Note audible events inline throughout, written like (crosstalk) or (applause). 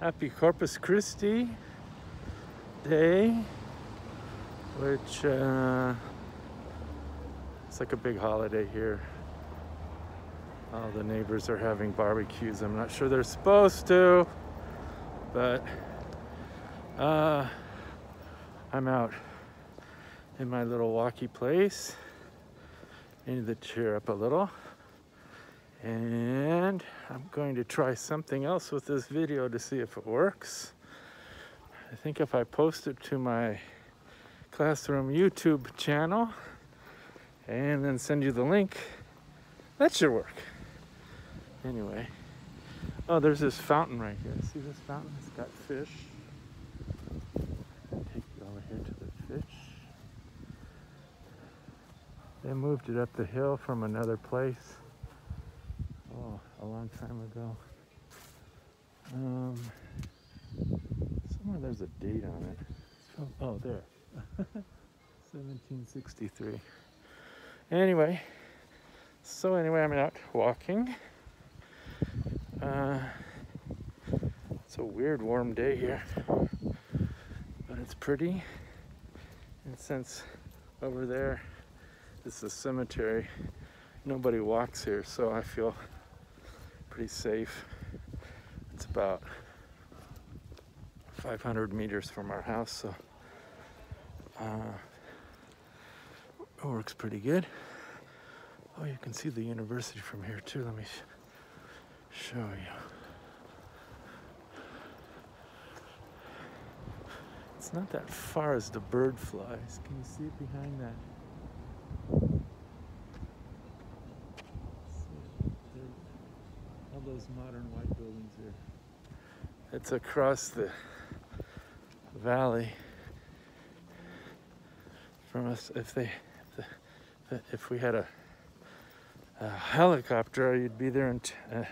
Happy Corpus Christi Day, which uh, it's like a big holiday here. All the neighbors are having barbecues. I'm not sure they're supposed to, but uh, I'm out in my little walkie place. I need to cheer up a little. And I'm going to try something else with this video to see if it works. I think if I post it to my classroom YouTube channel and then send you the link, that should work. Anyway, oh, there's this fountain right here. See this fountain? It's got fish. Take you over here to the fish. They moved it up the hill from another place. Oh, a long time ago. Um, somewhere there's a date on it. From, oh, there. (laughs) 1763. Anyway, so anyway, I'm out walking. Uh, it's a weird warm day here, but it's pretty. And since over there is the cemetery, nobody walks here, so I feel pretty safe. It's about 500 meters from our house, so uh, it works pretty good. Oh, you can see the university from here too. Let me show you. It's not that far as the bird flies. Can you see it behind that? All those modern white buildings there. It's across the valley from us. If they, if we had a, a helicopter, you'd be there in uh,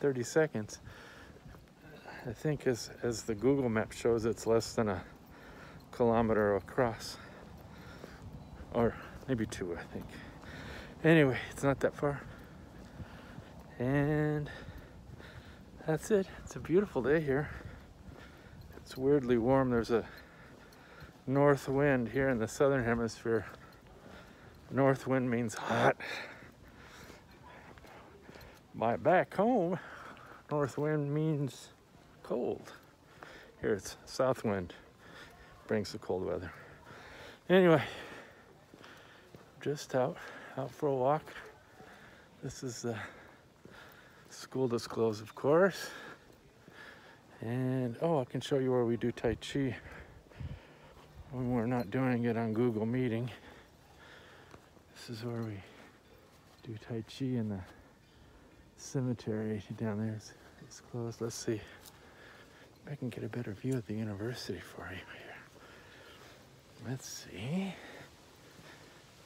30 seconds. I think as, as the Google map shows, it's less than a kilometer across. Or maybe two, I think. Anyway, it's not that far. And that's it. It's a beautiful day here. It's weirdly warm. There's a north wind here in the southern hemisphere. North wind means hot. My back home, north wind means cold. Here it's south wind, brings the cold weather. Anyway, just out, out for a walk. This is the school disclosed, of course. And oh, I can show you where we do Tai Chi when we're not doing it on Google Meeting. This is where we do Tai Chi in the cemetery down there. It's, it's closed. Let's see if I can get a better view of the university for you here. Let's see.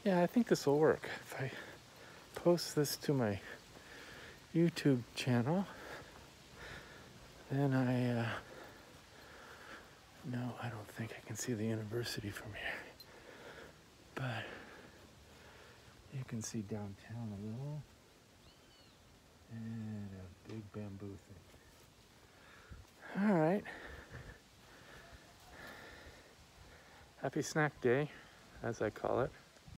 Yeah, I think this will work. If I post this to my YouTube channel, then I, uh, no, I don't think I can see the university from here. But you can see downtown a little and a big bamboo thing. All right. Happy snack day, as I call it.